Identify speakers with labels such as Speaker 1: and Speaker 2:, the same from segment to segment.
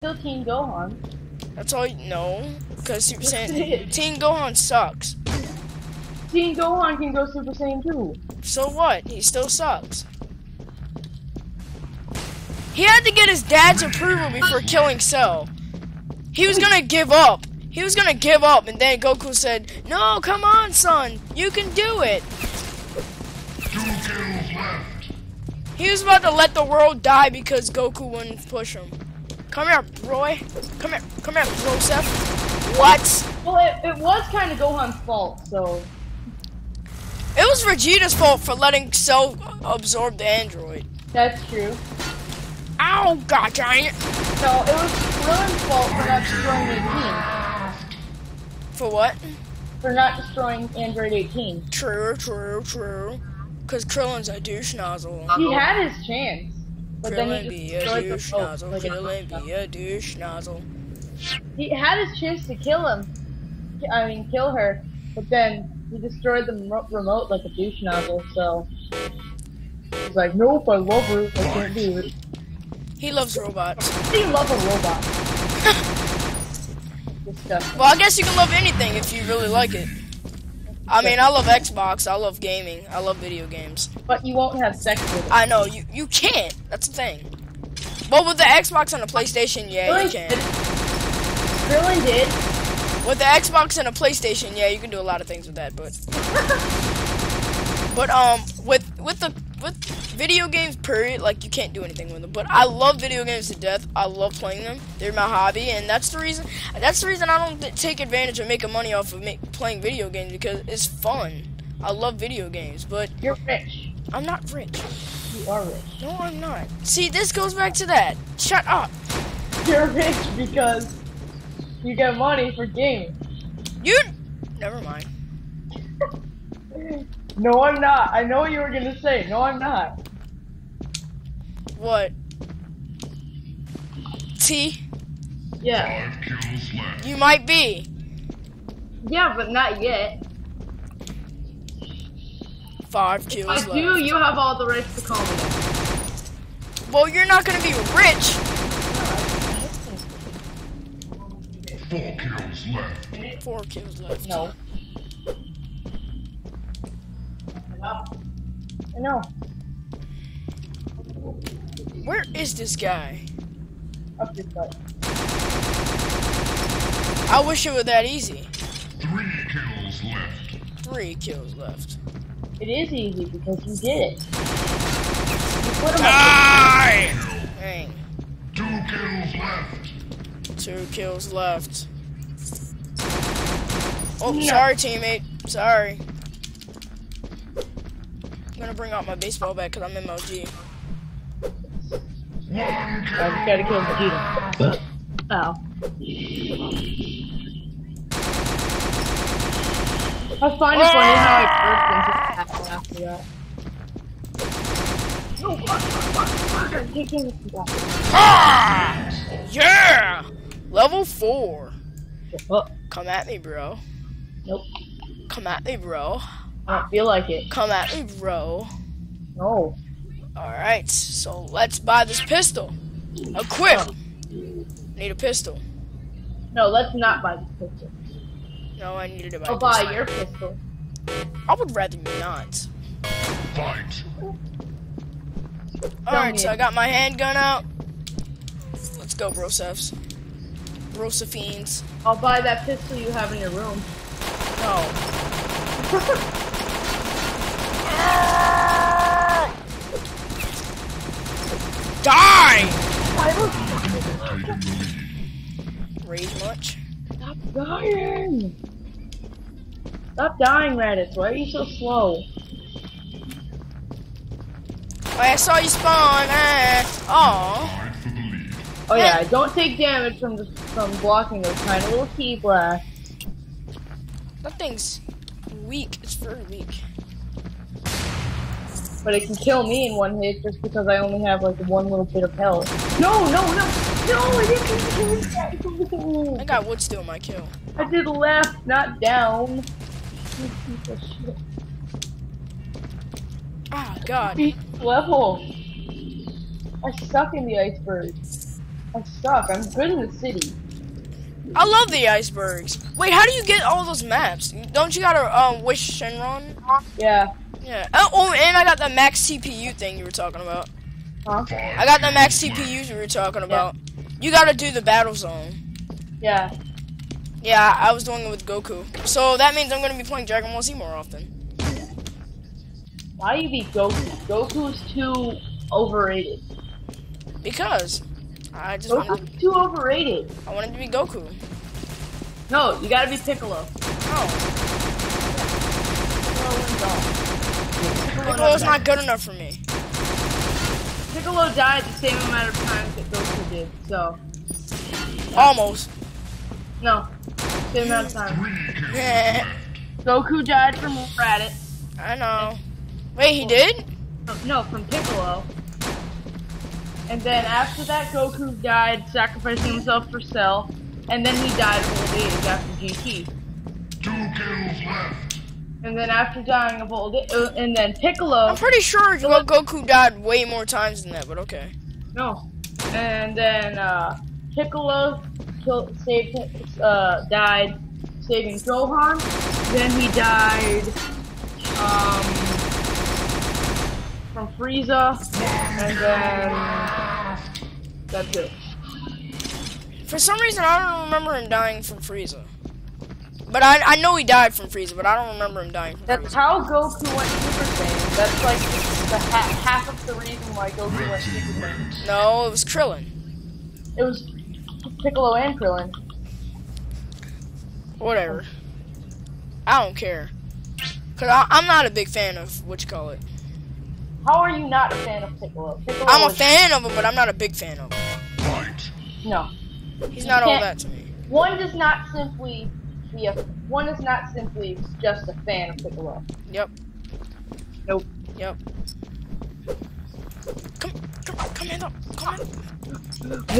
Speaker 1: Still Teen Gohan.
Speaker 2: That's all you know. Because Super Saiyan. Teen Gohan sucks.
Speaker 1: Teen Gohan can go Super Saiyan 2.
Speaker 2: So what? He still sucks. He had to get his dad's approval before killing Cell. He was gonna give up. He was gonna give up, and then Goku said, "No, come on, son, you can do it."
Speaker 3: Two kills left.
Speaker 2: He was about to let the world die because Goku wouldn't push him. Come here, Roy. Come here. Come here, Joseph. What?
Speaker 1: Well, it, it was kind of Gohan's fault, so.
Speaker 2: It was Vegeta's fault for letting Cell absorb the android.
Speaker 1: That's true.
Speaker 2: Ow, god it.
Speaker 1: No, it was Krillin's fault for not destroying 18.
Speaker 2: For what?
Speaker 1: For not destroying Android 18.
Speaker 2: True, true, true. Cause Krillin's a douche nozzle.
Speaker 1: He had his chance. But then
Speaker 2: Krillin
Speaker 1: he
Speaker 2: be
Speaker 1: just
Speaker 2: a
Speaker 1: destroyed the
Speaker 2: douche nozzle.
Speaker 1: Like a
Speaker 2: Krillin be a douche nozzle.
Speaker 1: He had his chance to kill him. I mean, kill her. But then he destroyed the remote like a douche nozzle, so. He's like, nope, I love her. I can't do it.
Speaker 2: He loves robots.
Speaker 1: He love a robot. Disgusting.
Speaker 2: Well, I guess you can love anything if you really like it. I mean, I love Xbox. I love gaming. I love video games.
Speaker 1: But you won't have sex with it.
Speaker 2: I know you you can't. That's the thing. But with the Xbox and the PlayStation, yeah, you can.
Speaker 1: did. Krillin did.
Speaker 2: With the Xbox and the PlayStation, yeah, you can do a lot of things with that. But but um, with with the with video games, period, like you can't do anything with them. But I love video games to death. I love playing them. They're my hobby, and that's the reason. That's the reason I don't take advantage of making money off of make, playing video games because it's fun. I love video games, but
Speaker 1: You're rich.
Speaker 2: I'm not rich.
Speaker 1: You are rich.
Speaker 2: No, I'm not. See, this goes back to that. Shut up.
Speaker 1: You're rich because you get money for gaming.
Speaker 2: You. Never mind.
Speaker 1: No, I'm not. I know what you were gonna say. No, I'm not.
Speaker 2: What? T.
Speaker 1: Yeah.
Speaker 3: Five kills left.
Speaker 2: You might be.
Speaker 1: Yeah, but not yet.
Speaker 2: Five kills left.
Speaker 1: I
Speaker 2: left.
Speaker 1: do. You have all the rights to call me.
Speaker 2: Well, you're not gonna be rich.
Speaker 3: Four kills left.
Speaker 2: Four kills left.
Speaker 1: No. I know.
Speaker 2: Where is this guy?
Speaker 1: Up your butt.
Speaker 2: I wish it were that easy.
Speaker 3: Three kills left.
Speaker 2: Three kills left.
Speaker 1: It is easy because you did it. You put him
Speaker 2: Die! Dang.
Speaker 3: Two kills left.
Speaker 2: Two kills left. Oh,
Speaker 1: No.
Speaker 2: sorry, teammate. Sorry. I'm gonna bring out my baseball bat because I'm MLG.
Speaker 3: One
Speaker 1: I
Speaker 3: kill.
Speaker 1: just gotta kill Vegeta. Oh. I find it funny how I burst into after that.
Speaker 2: Ah! Yeah! Level four.
Speaker 1: Oh,
Speaker 2: Come at me, bro.
Speaker 1: nope.
Speaker 2: Come at me, bro.
Speaker 1: I don't feel like it.
Speaker 2: Come at me, bro.
Speaker 1: No.
Speaker 2: Alright, so let's buy this pistol. Equip! Need a pistol.
Speaker 1: No, let's not buy this pistol.
Speaker 2: No, I needed to buy
Speaker 1: I'll
Speaker 2: this.
Speaker 1: buy your pistol.
Speaker 2: I would rather you not.
Speaker 3: Fight.
Speaker 2: Alright, so. I got my handgun out. Let's go, Brosefs. Brosefines.
Speaker 1: I'll buy that pistol you have in your room.
Speaker 2: No. Die!
Speaker 3: Taking.
Speaker 2: Rage much?
Speaker 1: Stop dying! Stop dying, Raditz. Why are you so slow?
Speaker 2: Oh, I saw you spawn. Eh. Aw.
Speaker 3: Fight for the lead.
Speaker 1: Oh yeah, don't take damage from the, from blocking those tiny little key blasts.
Speaker 2: That thing's weak. It's very weak.
Speaker 1: But it can kill me in one hit just because I only have like one little bit of health. No, no, no! No, I didn't do
Speaker 2: That guy would steal my kill.
Speaker 1: I did left, not down.
Speaker 2: Ah, God.
Speaker 1: Level. I suck in the iceberg. I suck. I'm good in the city.
Speaker 2: I love the icebergs. Wait, how do you get all those maps? Don't you gotta um, wish Shenron?
Speaker 1: Yeah.
Speaker 2: Yeah. Oh, oh, and I got the max CPU thing you were talking about.
Speaker 1: Huh?
Speaker 2: I got the max CPUs we were talking about. You gotta do the battle zone.
Speaker 1: Yeah.
Speaker 2: Yeah, I was doing it with Goku. So that means I'm gonna be playing Dragon Ball Z more often.
Speaker 1: Why you be Goku? Goku's too overrated.
Speaker 2: Because I just wanted,
Speaker 1: Goku's too overrated.
Speaker 2: I wanted to be Goku.
Speaker 1: No, you gotta be Piccolo.
Speaker 2: Oh,
Speaker 1: Piccolo wins all.
Speaker 2: Piccolo's not good enough for me.
Speaker 1: died. Piccolo died the same amount of times that Goku did. So
Speaker 2: Almost.
Speaker 1: no, same amount of time.
Speaker 3: Three kills
Speaker 2: I
Speaker 3: left.
Speaker 1: Goku died from Raditz.
Speaker 2: I know. Wait, he did?
Speaker 1: No, from Piccolo. And then after that, Goku died sacrificing himself for Cell. And then he died of old age after GT.
Speaker 3: Two kills left.
Speaker 1: And then after dying of old uh, and then Piccolo.
Speaker 2: I'm pretty sure Go- Goku died way more times than that, but okay.
Speaker 1: No. And then uh, Piccolo killed, saved, uh, died saving Gohan. Then he died um, from Frieza. And then that's it.
Speaker 2: For some reason, I don't remember him dying from Frieza. But I, I know he died from Frieza, but I don't remember him dying from
Speaker 1: That's
Speaker 2: Frieza.
Speaker 1: how Goku went Super Saiyan. That's like the ha- half of the reason why Goku
Speaker 3: Red
Speaker 1: went Super Saiyan.
Speaker 2: No, it was Krillin.
Speaker 1: It was Piccolo and Krillin.
Speaker 2: Whatever. I don't care. Cause I, I'm not a big fan of what you call it.
Speaker 1: How are you not a fan of Piccolo? Piccolo
Speaker 2: I'm a fan of him, but I'm not a big fan of him.
Speaker 3: Fight.
Speaker 1: No.
Speaker 2: He's not all that to me.
Speaker 1: One does not simply be a. One is not simply just a fan of Piccolo.
Speaker 2: Yep.
Speaker 1: Nope.
Speaker 2: Yep. Come, come, come in up. Come in.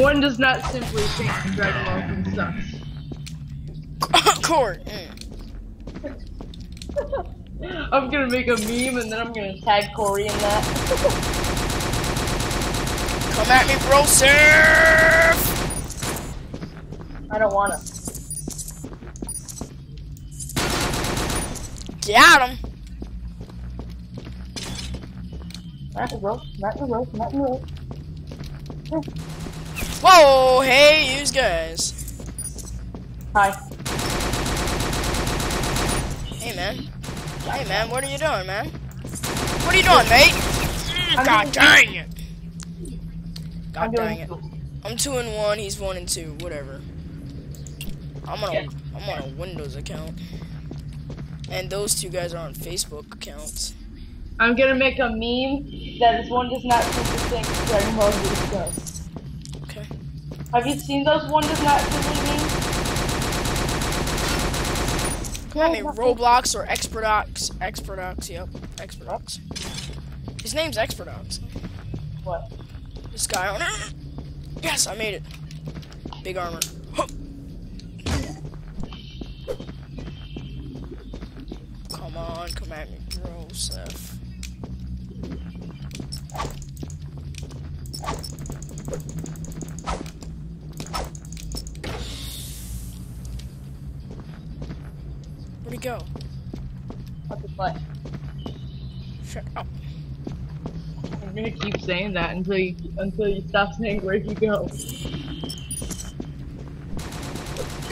Speaker 1: One does not simply think Dragon Ball Z sucks.
Speaker 2: Court. Mm.
Speaker 1: I'm gonna make a meme and then I'm gonna tag Corey in that.
Speaker 2: Come at me, bro, surf.
Speaker 1: I don't wanna.
Speaker 2: Got him.
Speaker 1: Not the rope, not the rope, not the rope.
Speaker 2: Whoa, hey, you guys.
Speaker 1: Hi.
Speaker 2: Hey, man. Hey, man, what are you doing, man? What are you doing, mate?
Speaker 1: I'm
Speaker 2: God dang it. God dang it. I'm two and one. He's one and two. Whatever. I'm on a am on a Windows account, and those two guys are on Facebook accounts.
Speaker 1: I'm gonna make a meme that is one does not simply think Dragon Ball Z sucks.
Speaker 2: Okay.
Speaker 1: Have you seen those one does not simply memes?
Speaker 2: I mean Roblox or Expertox. Expertox. Yep. Expertox. His name's Expertox.
Speaker 1: What?
Speaker 2: This guy on it. Yes, I made it. Big armor. Huh. Come at me, Joseph. Where'd he go?
Speaker 1: What the fuck?
Speaker 2: Shut up.
Speaker 1: I'm gonna keep saying that until you until you stop saying where'd you go.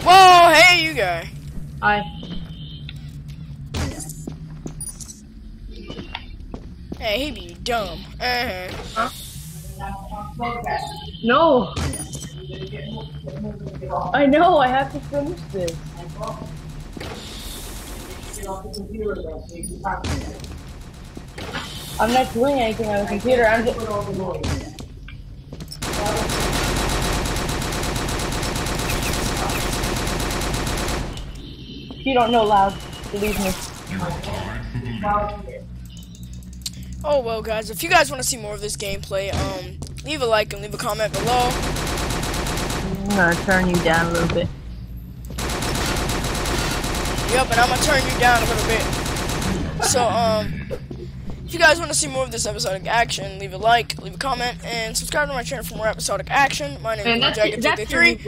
Speaker 2: Whoa, hey, you guy.
Speaker 1: I
Speaker 2: Hey, he be dumb. Uh-huh.
Speaker 1: no. I know. I have to finish this. I'm not doing anything on the computer. I'm just. You don't know loud. Believe me.
Speaker 2: Oh well, guys, if you guys want to see more of this gameplay, um, leave a like and leave a comment below.
Speaker 1: I'm gonna turn you down a little bit.
Speaker 2: Yep, and I'm gonna turn you down a little bit. So, um, if you guys want to see more of this episodic action, leave a like, leave a comment, and subscribe to my channel for more episodic action. My name
Speaker 1: Man,
Speaker 2: is
Speaker 1: Jacket33.